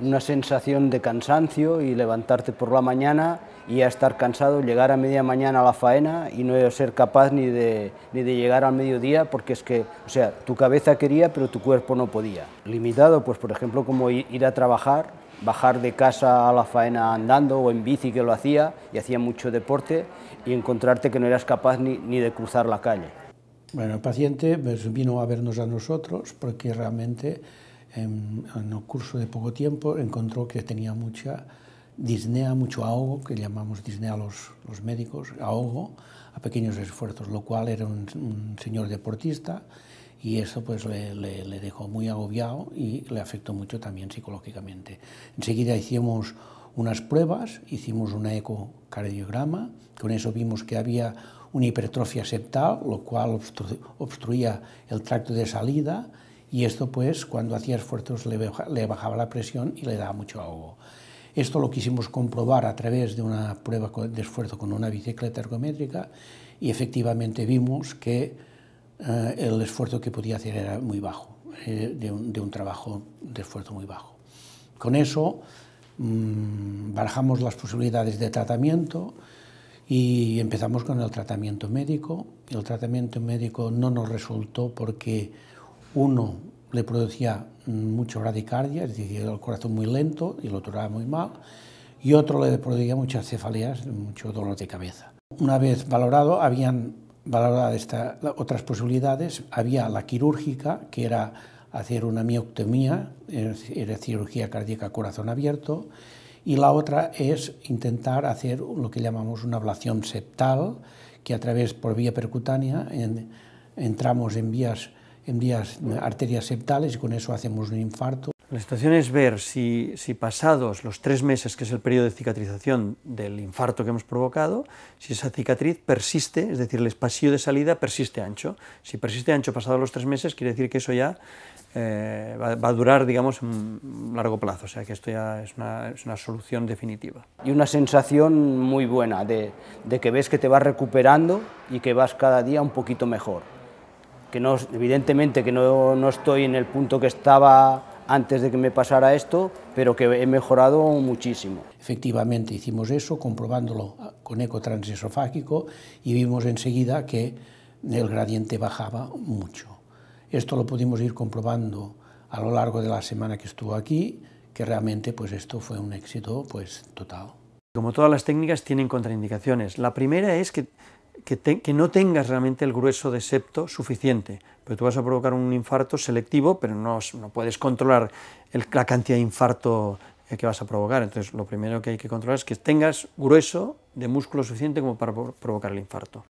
una sensación de cansancio y levantarte por la mañana y ya estar cansado, llegar a media mañana a la faena y no ser capaz ni de, ni de llegar al mediodía porque es que, o sea, tu cabeza quería pero tu cuerpo no podía. Limitado, pues por ejemplo, como ir a trabajar, bajar de casa a la faena andando o en bici que lo hacía y hacía mucho deporte y encontrarte que no eras capaz ni, ni de cruzar la calle. Bueno, el paciente pues, vino a vernos a nosotros porque realmente en, en el curso de poco tiempo encontró que tenía mucha disnea, mucho ahogo, que llamamos disnea los, los médicos, ahogo a pequeños esfuerzos, lo cual era un, un señor deportista y eso pues le, dejó muy agobiado y le afectó mucho también psicológicamente. Enseguida hicimos unas pruebas, hicimos un ecocardiograma, con eso vimos que había una hipertrofia septal, lo cual obstru obstruía el tracto de salida y esto pues cuando hacía esfuerzos le, bajaba la presión y le daba mucho ahogo. Esto lo quisimos comprobar a través de una prueba de esfuerzo con una bicicleta ergométrica y efectivamente vimos que eh, el esfuerzo que podía hacer era muy bajo, eh, de, un, de, un, trabajo de esfuerzo muy bajo. Con eso mmm, barajamos las posibilidades de tratamiento y empezamos con el tratamiento médico. El tratamiento médico no nos resultó porque uno le producía mucho radicardia, es decir, el corazón muy lento y lo toraba muy mal, y otro le producía muchas cefaleas, mucho dolor de cabeza. Una vez valorado, habían valorado esta, otras posibilidades, había la quirúrgica, que era hacer una mioctomía, era cirugía cardíaca corazón abierto, y la otra es intentar hacer lo que llamamos una ablación septal, que a través, por vía percutánea, en, entramos en vías en vías arterias septales y con eso hacemos un infarto. La situación es ver si, si, pasados los tres meses, que es el periodo de cicatrización del infarto que hemos provocado, si esa cicatriz persiste, es decir, el espacio de salida persiste ancho. Si persiste ancho pasados los tres meses, quiere decir que eso ya eh, va, va, a durar, digamos, un largo plazo, o sea que esto ya es una, es una solución definitiva. Y una sensación muy buena de, de que ves que te vas recuperando y que vas cada día un poquito mejor que no, evidentemente que no, no, estoy en el punto que estaba antes de que me pasara esto, pero que he mejorado muchísimo. Efectivamente hicimos eso, comprobándolo con eco transesofágico y vimos enseguida que el gradiente bajaba mucho. Esto lo pudimos ir comprobando a lo largo de la semana que estuvo aquí, que realmente pues esto fue un éxito pues total. Como todas las técnicas tienen contraindicaciones. La primera es que que, no tengas realmente el grueso de septo suficiente, pero tú vas a provocar un infarto selectivo, pero no, no puedes controlar la cantidad de infarto que vas a provocar. Entonces, lo primero que hay que controlar es que tengas grueso de músculo suficiente como para provocar el infarto.